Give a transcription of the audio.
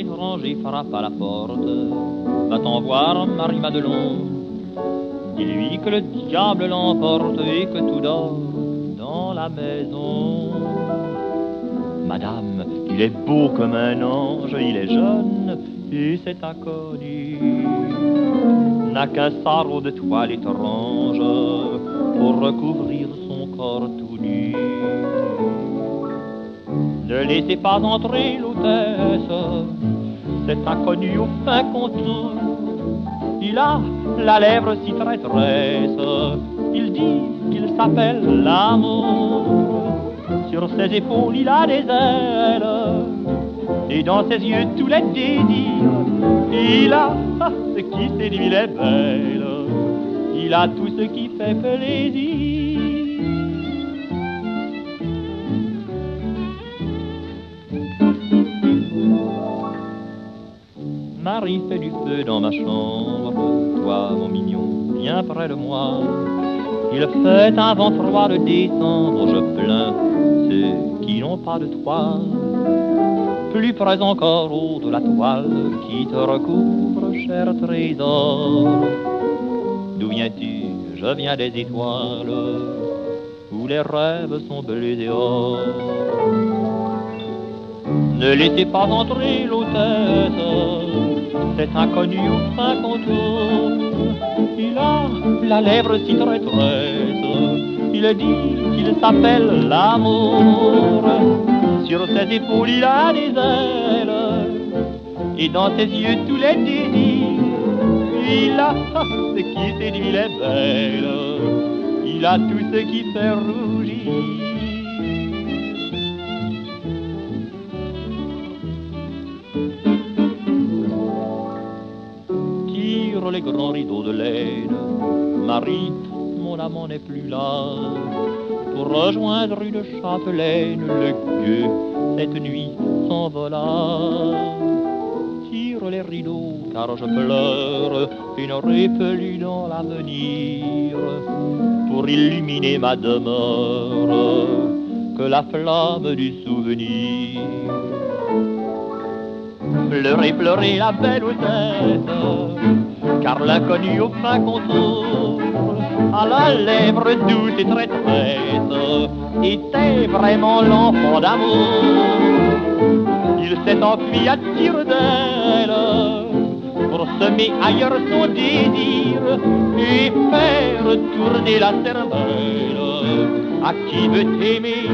l'ange et frappe à la porte. Va-t'en voir Marie Madelon. Dis-lui que le diable l'emporte et que tout dort dans la maison. Madame, il est beau comme un ange, il est jeune et c'est inconnu. N'a qu'un sarrau de toile étrange pour recouvrir son corps tout nu. Ne laissez pas entrer l'hôtesse, cet inconnu au fin contour. Il a la lèvre si traîtresse, il dit qu'il s'appelle l'amour. Sur ses épaules il a des ailes, et dans ses yeux tous les désirs. Il a ce qui séduit les belles, il a tout ce qui fait plaisir. Marie fait du feu dans ma chambre, toi mon mignon, viens près de moi. Il fait un vent froid de décembre, je plains ceux qui n'ont pas de toit. Plus près encore haut de la toile qui te recouvre, cher trésor. D'où viens-tu? Je viens des étoiles, où les rêves sont bleus et or. Ne laissez pas entrer l'hôtesse, cet inconnu au fin contour. Il a la lèvre si traîtresse, il dit qu'il s'appelle l'amour. Sur ses épaules il a des ailes, et dans ses yeux tous les désirs. Il a ce qui séduit les belles, il a tout ce qui fait rougir. Les grands rideaux de laine. Marie, mon amant n'est plus là. Pour rejoindre une chapelaine, le gueux, cette nuit, s'envola. Tire les rideaux, car je pleure, et n'aurai plus dans l'avenir. Pour illuminer ma demeure, que la flamme du souvenir. Pleurez, pleurez la belle hôtesse, car l'inconnu au fin contour, à la lèvre douce et traîtresse, était vraiment l'enfant d'amour. Il s'est enfui à tire d'aile, pour semer ailleurs son désir, et faire tourner la cervelle, à qui veut aimer